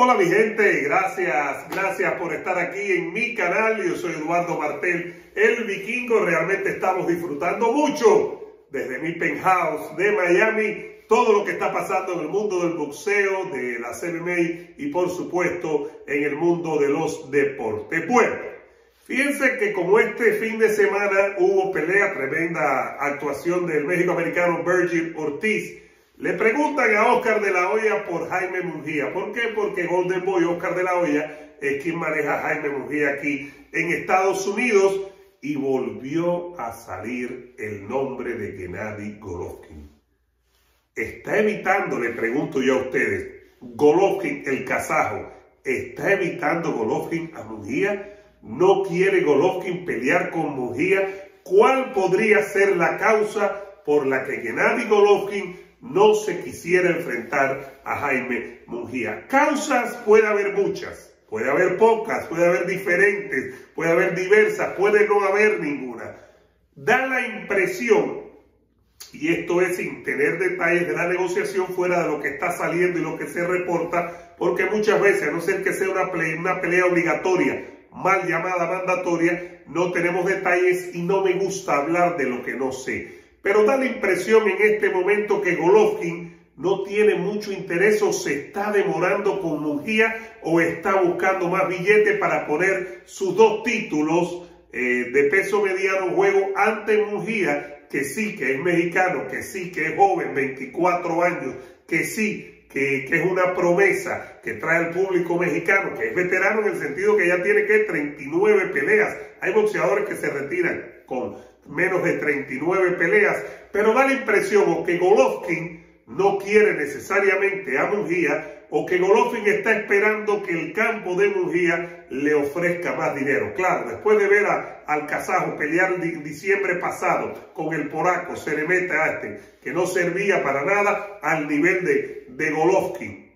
Hola mi gente, gracias, gracias por estar aquí en mi canal. Yo soy Eduardo Martel, el vikingo. Realmente estamos disfrutando mucho desde mi penthouse de Miami todo lo que está pasando en el mundo del boxeo, de la MMA y por supuesto en el mundo de los deportes. Bueno, fíjense que como este fin de semana hubo pelea, tremenda actuación del México americano Virgil Ortiz le preguntan a Oscar de la Hoya por Jaime Mungía. ¿Por qué? Porque Golden Boy, Oscar de la Hoya, es quien maneja a Jaime Mungía aquí en Estados Unidos y volvió a salir el nombre de Gennady Golovkin. ¿Está evitando, le pregunto yo a ustedes, Golovkin, el kazajo, ¿está evitando Golovkin a Mungía? ¿No quiere Golovkin pelear con Mungía? ¿Cuál podría ser la causa por la que Gennady Golovkin no se quisiera enfrentar a Jaime Mungía. Causas puede haber muchas, puede haber pocas, puede haber diferentes, puede haber diversas, puede no haber ninguna. Da la impresión, y esto es sin tener detalles de la negociación fuera de lo que está saliendo y lo que se reporta, porque muchas veces, a no ser que sea una, una pelea obligatoria, mal llamada mandatoria, no tenemos detalles y no me gusta hablar de lo que no sé. Pero da la impresión en este momento que Golovkin no tiene mucho interés o se está demorando con Mungía o está buscando más billetes para poner sus dos títulos eh, de peso mediano juego ante Mungía, que sí, que es mexicano, que sí, que es joven, 24 años, que sí, que, que, es una promesa que trae al público mexicano, que es veterano en el sentido que ya tiene que 39 peleas. Hay boxeadores que se retiran con menos de 39 peleas, pero da la impresión o que Golovkin no quiere necesariamente a Mungía o que Golovkin está esperando que el campo de Mungía le ofrezca más dinero. Claro, después de ver al kazajo pelear en diciembre pasado con el poraco, se le mete a este, que no servía para nada al nivel de, de Golovkin.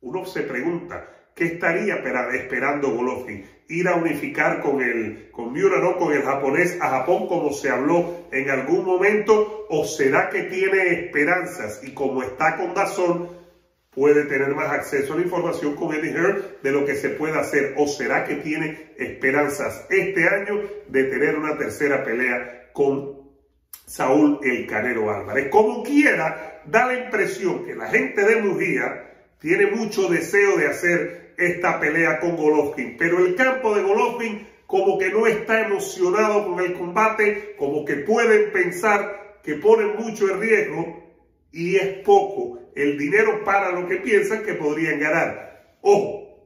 Uno se pregunta, ¿qué estaría esperando Golovkin? ir a unificar con el, con Miura, ¿no? Con el japonés a Japón como se habló en algún momento, o será que tiene esperanzas y como está con Dazón, puede tener más acceso a la información con Eddie Hearn de lo que se puede hacer, o será que tiene esperanzas este año de tener una tercera pelea con Saúl El Canelo Álvarez. Como quiera, da la impresión que la gente de Mujía tiene mucho deseo de hacer esta pelea con Golovkin. Pero el campo de Golovkin como que no está emocionado con el combate, como que pueden pensar que ponen mucho en riesgo y es poco el dinero para lo que piensan que podrían ganar. Ojo,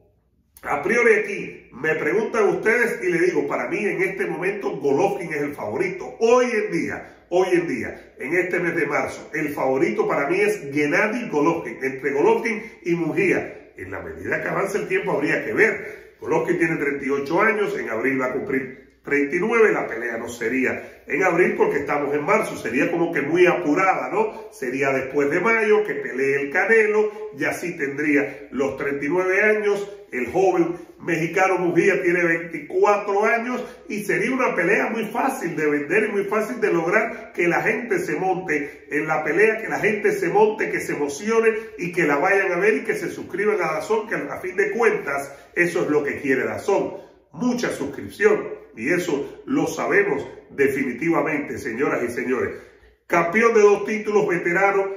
a priori aquí me preguntan ustedes y le digo, para mí en este momento Golovkin es el favorito. Hoy en día, hoy en día, en este mes de marzo, el favorito para mí es Gennady Golovkin, entre Golovkin y Mujía en la medida que avance el tiempo habría que ver. que tiene 38 años, en abril va a cumplir 39, la pelea no sería en abril porque estamos en marzo, sería como que muy apurada, ¿no? Sería después de mayo que pelee el Canelo, y así tendría los 39 años, el joven mexicano Mujía tiene 24 años y sería una pelea muy fácil de vender y muy fácil de lograr que la gente se monte en la pelea, que la gente se monte, que se emocione y que la vayan a ver y que se suscriban a Dazón, que a fin de cuentas eso es lo que quiere Dazón, mucha suscripción y eso lo sabemos definitivamente, señoras y señores. Campeón de dos títulos veterano,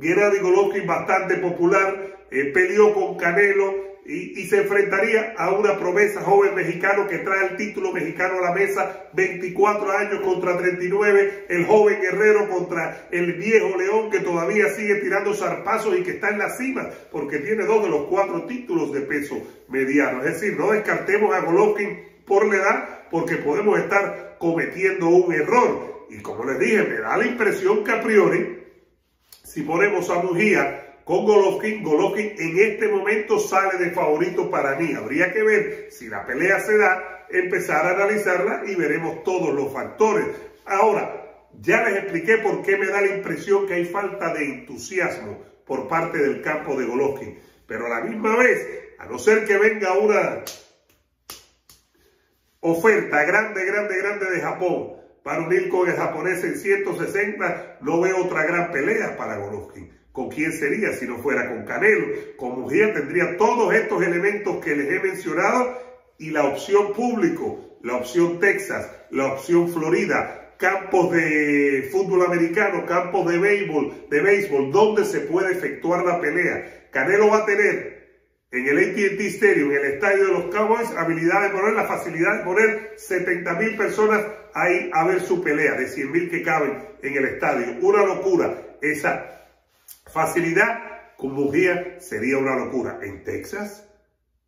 Gennady Golovkin bastante popular, eh, peleó con Canelo y, se enfrentaría a una promesa joven mexicano que trae el título mexicano a la mesa, 24 años contra 39, el joven guerrero contra el viejo león que todavía sigue tirando zarpazos y que está en la cima porque tiene dos de los cuatro títulos de peso mediano. Es decir, no descartemos a Golovkin por la edad, porque podemos estar cometiendo un error. Y como les dije, me da la impresión que a priori, si ponemos a Mujía con Golovkin, Golovkin en este momento sale de favorito para mí. Habría que ver si la pelea se da, empezar a analizarla y veremos todos los factores. Ahora, ya les expliqué por qué me da la impresión que hay falta de entusiasmo por parte del campo de Golovkin. Pero a la misma vez, a no ser que venga una oferta grande, grande, grande de Japón para unir con el japonés en 160, no veo otra gran pelea para Golovkin. ¿Con quién sería si no fuera con Canelo? Con Mujía tendría todos estos elementos que les he mencionado y la opción público, la opción Texas, la opción Florida, campos de fútbol americano, campos de béisbol, de béisbol, donde se puede efectuar la pelea. Canelo va a tener en el AT&T Stadium, en el estadio de los Cowboys, habilidad de poner, la facilidad de poner 70 mil personas ahí a ver su pelea, de 100 mil que caben en el estadio. Una locura. Esa facilidad con Mujía sería una locura. En Texas,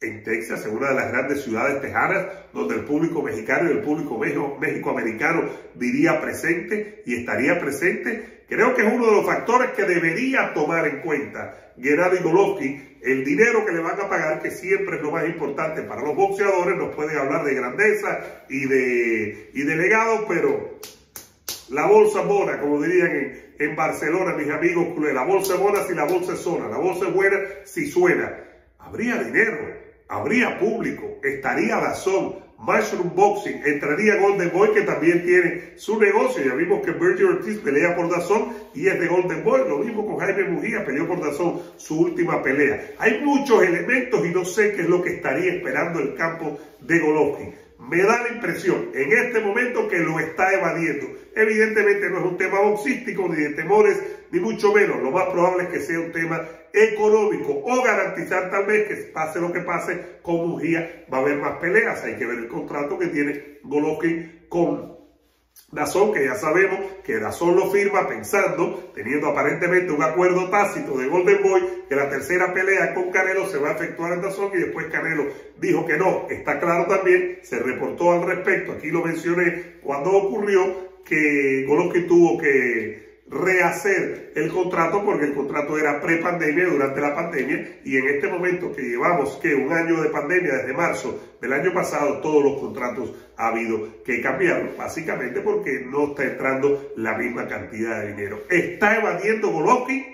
en Texas, en una de las grandes ciudades tejanas, donde el público mexicano y el público méxico-americano diría presente y estaría presente, creo que es uno de los factores que debería tomar en cuenta Gennady Golovkin, el dinero que le van a pagar, que siempre es lo más importante para los boxeadores, nos pueden hablar de grandeza y de, y de legado, pero la bolsa mona, como dirían en, Barcelona, mis amigos, la bolsa buena si la bolsa es zona, la bolsa es buena si suena. Habría dinero, habría público, estaría Dazón, Mushroom Boxing, entraría Golden Boy que también tiene su negocio. Ya vimos que Virgil Ortiz pelea por Dazón y es de Golden Boy. Lo mismo con Jaime Mujía, peleó por Dazón su última pelea. Hay muchos elementos y no sé qué es lo que estaría esperando el campo de Golovkin me da la impresión en este momento que lo está evadiendo. Evidentemente no es un tema boxístico, ni de temores, ni mucho menos. Lo más probable es que sea un tema económico o garantizar tal vez que pase lo que pase con Mujía, va a haber más peleas. Hay que ver el contrato que tiene Golovkin con Dazón, que ya sabemos que Dazón lo firma pensando, teniendo aparentemente un acuerdo tácito de Golden Boy, que la tercera pelea con Canelo se va a efectuar en Dazón y después Canelo dijo que no. Está claro también, se reportó al respecto, aquí lo mencioné cuando ocurrió que Golovkin tuvo que rehacer el contrato porque el contrato era pre-pandemia durante la pandemia y en este momento que llevamos que un año de pandemia desde marzo del año pasado todos los contratos ha habido que cambiar básicamente porque no está entrando la misma cantidad de dinero. ¿Está evadiendo Golovkin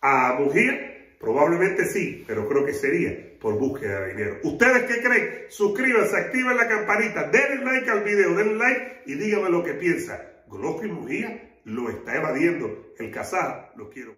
a Mujía? Probablemente sí, pero creo que sería por búsqueda de dinero. ¿Ustedes qué creen? Suscríbanse, activen la campanita, denle like al video, denle like y díganme lo que piensan. Golovkin Mujía lo está evadiendo el casar, lo quiero.